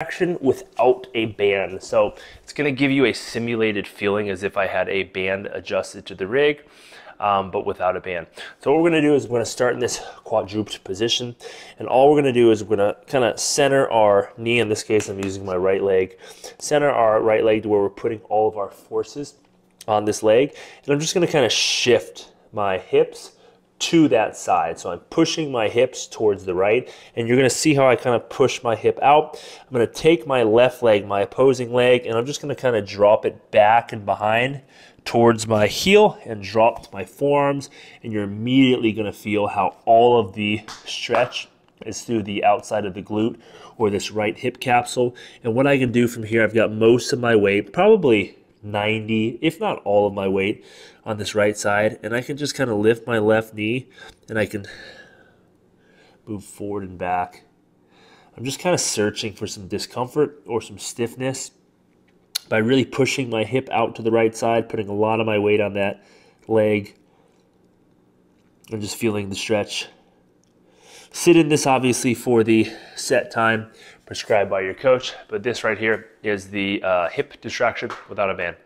action without a band. So it's going to give you a simulated feeling as if I had a band adjusted to the rig, um, but without a band. So what we're going to do is we're going to start in this quadruped position. And all we're going to do is we're going to kind of center our knee. In this case, I'm using my right leg. Center our right leg to where we're putting all of our forces on this leg. And I'm just going to kind of shift my hips to that side. So I'm pushing my hips towards the right, and you're gonna see how I kind of push my hip out. I'm gonna take my left leg, my opposing leg, and I'm just gonna kind of drop it back and behind towards my heel and drop my forearms, and you're immediately gonna feel how all of the stretch is through the outside of the glute or this right hip capsule. And what I can do from here, I've got most of my weight, probably 90, if not all of my weight on this right side. And I can just kind of lift my left knee and I can move forward and back. I'm just kind of searching for some discomfort or some stiffness by really pushing my hip out to the right side, putting a lot of my weight on that leg, and just feeling the stretch. Sit in this obviously for the set time prescribed by your coach, but this right here is the uh, hip distraction without a band.